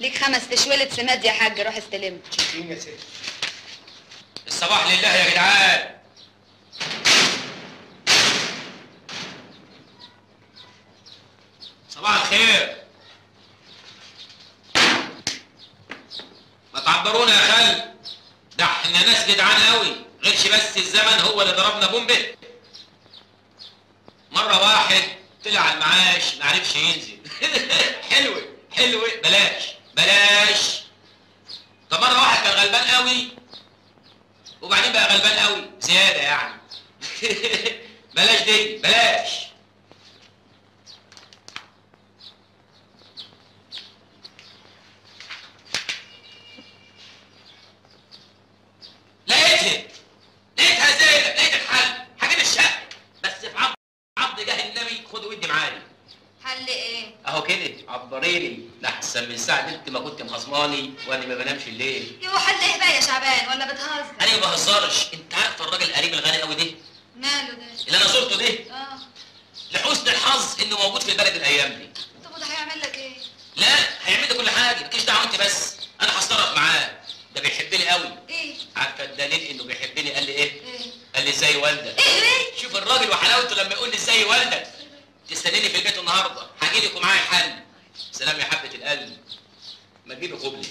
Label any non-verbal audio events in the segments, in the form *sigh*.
ليك خمس تشويلة سماد يا حاج روح استلم. شايفين يا ست الصباح لله يا جدعان. صباح الخير. ما تعبرونا يا خال ده إحنا ناس جدعان قوي. غيرش بس الزمن هو اللي ضربنا بومبه. مرة واحد طلع المعاش ما عرفش ينزل. *laughs* حلوة حلوة بلاش. بلاش. طب مرة واحد كان غلبان قوي وبعدين بقى غلبان قوي. زيادة يعني. *laughs* بلاش دي بلاش لقيتها لقيتها زينب لقيت الحل هجيب الشقة بس في عبد عبد جاه النبي خد ودي معايا حل إيه اهو كده عبريني لحسن من ساعة انت مخصماني وأنا ما بنامش الليل. يو حل إيه بقى يا شعبان ولا بتهزر؟ أنا ما بهزرش. انت عارف الراجل القريب الغني قوي ده؟ ماله ده؟ اللي أنا زرته ده؟ آه. لحسن الحظ إنه موجود في البلد الأيام دي. طب وده هيعمل لك إيه؟ لا هيعمل لي كل حاجة. مالكيش دعوة أنت بس. أنا هتصرف معاه. ده بيحبني قوي إيه؟ عارفه الدليل إنه بيحبني؟ قال لي إيه؟ إيه؟ قال لي إزاي والدك؟ إيه ليه شوف الراجل وحلاوته لما يقول لي إزاي والدك. تستنيني في البيت النهارده. هاجي لك ومعايا حل سلام يا حبة القلب. ما تجيبي قبلي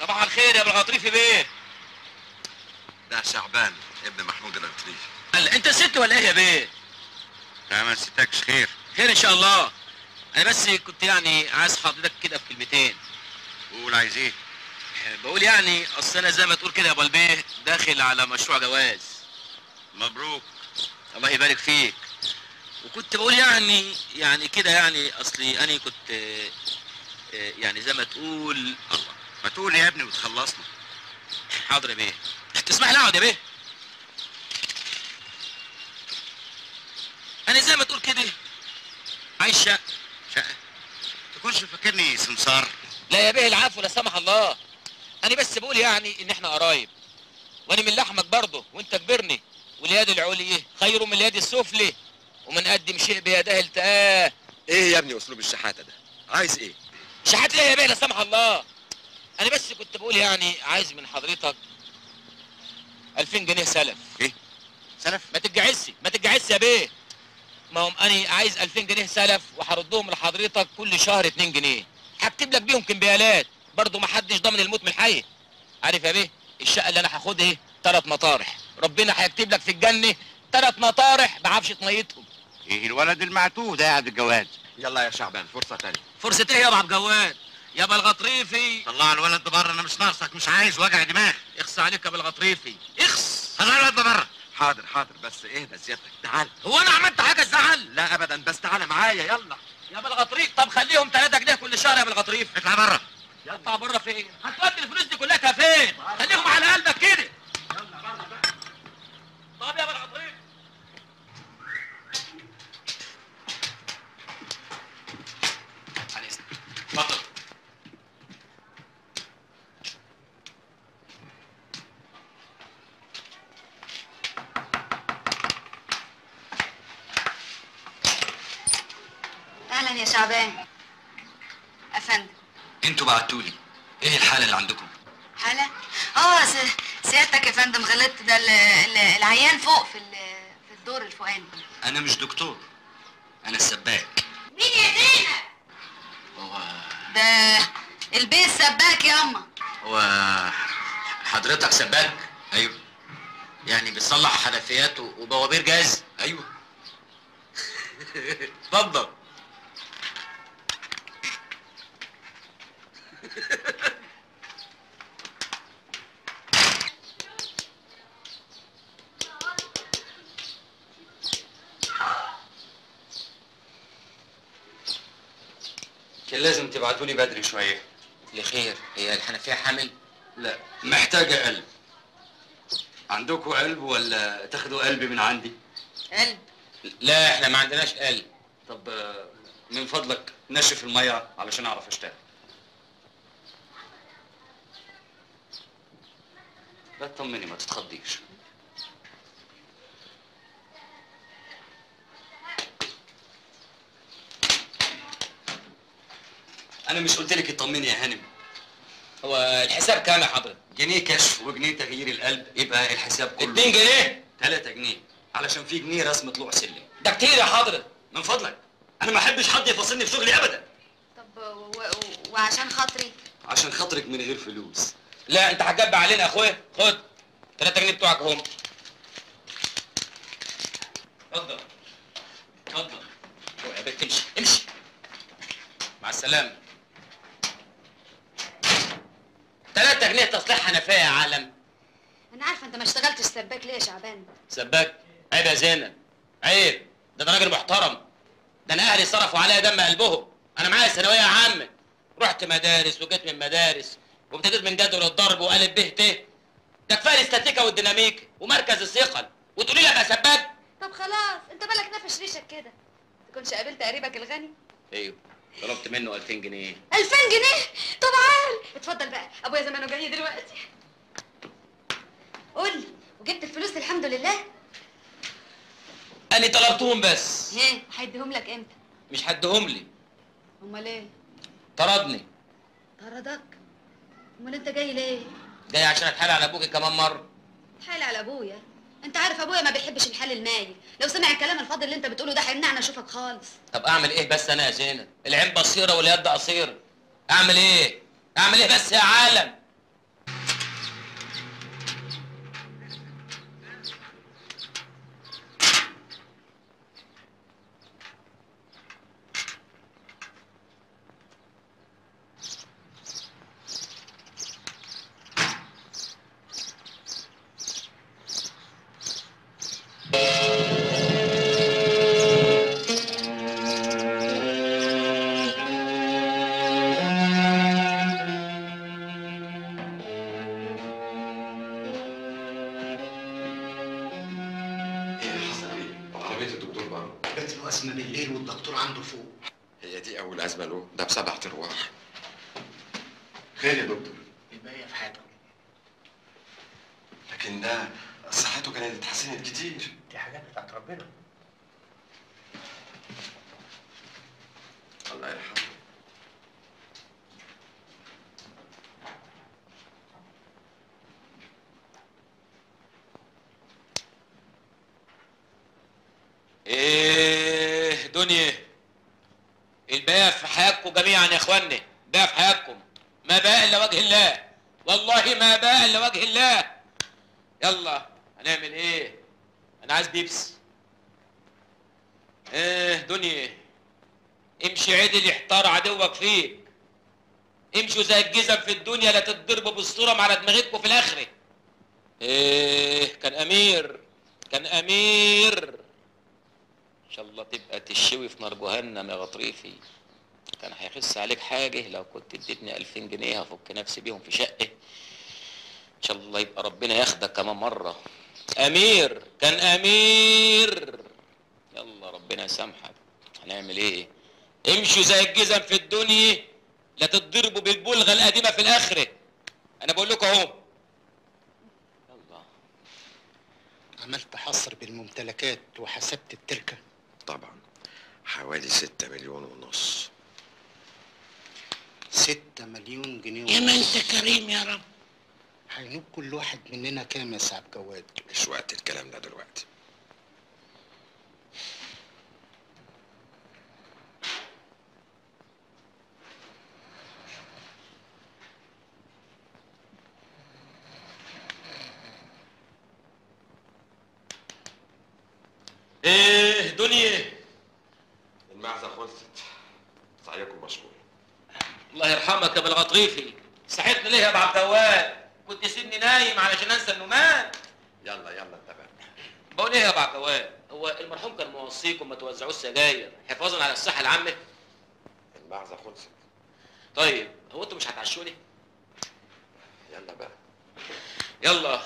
صباح الخير يا أبو الغطريفي بيه. ده شعبان ابن محمود الغطريفي. قال أنت ست ولا إيه يا بيه؟ لا ما نسيتكش خير. خير إن شاء الله. أنا بس كنت يعني عايز حضرتك كده في كلمتين قول عايز إيه؟ بقول يعني اصل أنا زي ما تقول كده يا أبو البيه داخل على مشروع جواز. مبروك. الله يبارك فيك. وكنت بقول يعني يعني كده يعني أصلي أنا كنت آه، يعني زي ما تقول الله ما تقول يا ابني وتخلصنا. حاضر يا بيه. تسمح لي أقعد يا بيه؟ أنا زي ما تقول كده. عايش شقة. شقة. تكونش فاكرني سمسار. لا يا بيه العفو لا سمح الله. أنا بس بقول يعني إن إحنا قرايب. وأنا من لحمك برضه وأنت كبرني. واليد العليا خير من اليد السفلى ومن قدم شيء بيده التقاه إيه يا ابني أسلوب الشحاتة ده؟ عايز إيه؟ شحات ليه يا بيه؟ لا سمح الله. أنا بس كنت بقول يعني عايز من حضرتك 2000 جنيه سلف. سلف؟ ما تتجعسي ما تتجعسي يا بيه. ما هم أنا عايز 2000 جنيه سلف وهردهم لحضرتك كل شهر 2 جنيه. هكتب لك بيهم كمبيالات. برضه ما حدش ضامن الموت من الحي. عارف يا بيه؟ الشقة اللي أنا هاخدها إيه؟ ثلاث مطارح. ربنا هيكتب لك في الجنة ثلاث مطارح بعفشه ميتهم إيه الولد المعتوه ده قاعد الجواز يلا يا شعبان فرصة تانية. فرصة إيه يا ابو عبد الجواد؟ يا ابو الغطريفي طلع الولد ده بره أنا مش ناقصك مش عايز وجع دماغ. اخص عليك يا ابو الغطريفي اخص طلع الولد ده بره حاضر حاضر بس اهدى سيادتك تعال. هو أنا عملت حاجة تزعل لا ابدا بس تعال معايا يلا. يا ابو الغطريف طب خليهم 3 جنيه كل شهر يا ابو الغطريف اطلع بره اطلع بره فين؟ هتودي الفلوس دي كلها فين خليهم على قلبك كده. طب يا ابو الغطريف على اتفضل. أهلا يا شعبان. أنتوا بعتولي. إيه الحالة اللي عندكم؟ حالة؟ آه س- سيادتك يا فندم غلطت. ده ال- ال- العيان فوق في ال- في الدور الفوقاني. أنا مش دكتور. أنا السباك. مين يا زينب؟ هو ده البيه السباك ياما هو حضرتك سباك؟ أيوه. يعني بتصلح حنفيات وبوابير جاز؟ أيوه. *laughs* اتفضل. لازم تبعتولي بدري شوية. لخير. هي الحنفية حامل؟ لا محتاجة قلب. عندكم قلب ولا تاخدوا قلبي من عندي؟ قلب. لا إحنا ما عندناش قلب. طب من فضلك نشف المية علشان أعرف أشتغل. لا تطمني ما تتخضيش. أنا مش قلت لك اطمني يا هانم. هو الحساب كام يا حضرتك جنيه كشف وجنيه تغيير القلب يبقى الحساب كله. 2 جنيه؟ 3 جنيه. علشان في جنيه رسم طلوع سلم. ده كتير يا حضرتك من فضلك. أنا ما أحبش حد يفصلني في شغلي ابدا. طب و... و... وعشان خاطري؟ عشان خاطرك من غير فلوس. لا أنت هتجب علينا يا اخويا خد. 3 جنيه بتوعك اهم اتفضل. اتفضل. اوعى يا بنت امشي امشي. مع السلامة. 3 جنيه تصليح حنفيه يا عالم؟ أنا عارفة أنت ما اشتغلتش سباك ليه يا شعبان؟ سباك؟ عيب يا زينب. عيب. ده أنا راجل محترم. ده أنا أهلي صرفوا عليا دم قلبهم. أنا معايا ثانوية عامة. رحت مدارس وجيت من مدارس وابتديت من جدول الضرب وقالب به ت. ده كفاية الاستاتيكا والديناميك ومركز الثقل وتقولي لي أبقى سباك؟ طب خلاص أنت بالك نفش ريشك كده؟ تكونش قابلت قريبك الغني؟ أيوه. طلبت منه 2000 جنيه. 2000 جنيه؟ طب عال. اتفضل بقى. أبويا زمانه جاي دلوقتي. قول لي وجبت الفلوس الحمد لله؟ أنا طلبتهم بس. إيه هيديهم لك إمتى؟ مش هديهم لي. أمال إيه؟ طردني. طردك؟ أمال أنت جاي ليه؟ جاي عشان أتحايل على ابوكي كمان مرة. حال على أبويا؟ انت عارف ابويا ما بيحبش الحال المايل. لو سمع الكلام الفاضي اللي انت بتقوله ده هيمنعنا اشوفك خالص. طب اعمل إيه بس أنا يا زينب؟ العين بصيرة واليد قصيرة. اعمل إيه؟ اعمل إيه بس يا عالم؟ خير يا دكتور؟ الباقية في حياته لكن ده صحته كانت اتحسنت كتير. دي حاجات بتاعت ربنا. الله يرحمه. إيه دنيا. الباقي في حياتكم جميعا يا إخواني. باقي في حياتكم. ما باقي إلا وجه الله. والله ما باقي إلا وجه الله. يلا هنعمل إيه؟ أنا عايز بيبس. إيه دنيا. امشي عدل يحتار عدوك فيك. امشوا زي الجزم في الدنيا لا تتضربوا بالصورة على دماغتكم في الآخرة. إيه كان أمير كان أمير. إن شاء الله تبقى تشوي في نار جهنم يا غطريفي كان هيخس عليك حاجة لو كنت اديتني 2000 جنيه هفك نفسي بيهم في شقه إن شاء الله يبقى ربنا ياخدك كمان مرة. أمير كان أمير. يلا ربنا يسامحك. هنعمل إيه؟ امشوا زي الجزم في الدنيا. لا تتضربوا بالبلغة القديمة في الآخرة. أنا بقول لكم أهو. يلا. عملت حصر بالممتلكات وحسبت التركة. طبعا. حوالي ستة مليون ونص. ستة مليون جنيه يا ما. انت كريم يا رب. هينوب كل واحد مننا كام يا سعد جواد؟ مش وقت الكلام ده دلوقتي. إيه دنيا؟ المعزة خلصت. سعيكم مشغول الله يرحمك يا ابو الغطريفي صحيتني ليه يا ابو عبد الوهاب؟ كنت سيبني نايم علشان انسى انه مات. يلا يلا بقى بقول إيه يا ابو عبد الوهاب؟ هو المرحوم كان موصيكم ما توزعوش سجاير حفاظا على الصحة العامة؟ المعزة خلصت. طيب هو أنتوا مش هتعشوني؟ يلا بقى. يلا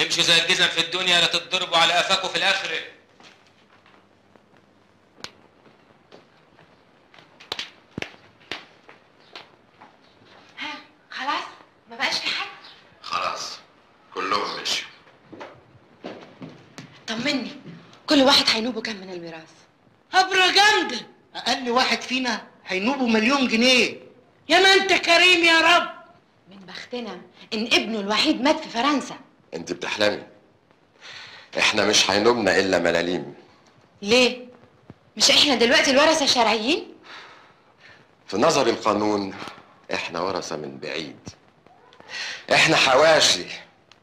امشوا زي الجزم في الدنيا لا تتضربوا على قفاكوا في الآخرة ها خلاص ما بقاش في حد خلاص كلهم طمني كل واحد هينوبه كام من الميراث. هبرة جامدة أقل واحد فينا هينوبه مليون جنيه. يا ما أنت كريم يا رب! من بختنا إن ابنه الوحيد مات في فرنسا. أنت بتحلمي. إحنا مش هينوبنا إلا ملاليم. ليه؟ مش إحنا دلوقتي الورثة الشرعيين في نظر القانون إحنا ورثة من بعيد. إحنا حواشي.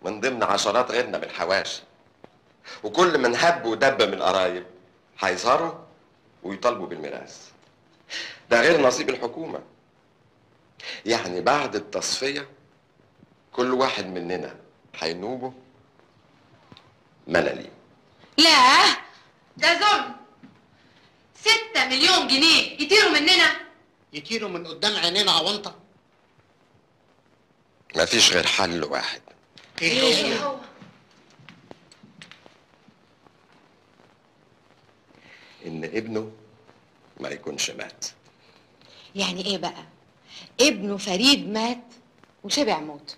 من ضمن عشرات غيرنا من الحواشي وكل من هب ودب من القرايب هيظهروا ويطالبوا بالميراث. ده غير نصيب الحكومة. يعني بعد التصفية كل واحد مننا هينوبه ملاليم. لا ده ظلم ستة مليون جنيه يطيروا مننا! يطيروا من قدام عينينا عوانطه مفيش غير حل واحد. إيه هو؟ إن ابنه ما يكونش مات. يعني إيه بقى؟ ابنه فريد مات وشبع موت